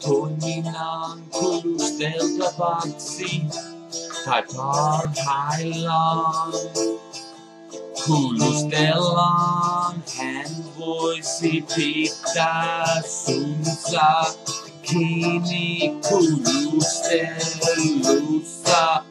Toiminnan kuulustelta paksi, tai Kulus Delan hän Voice Pita sunsa kiinni kuulustelussa.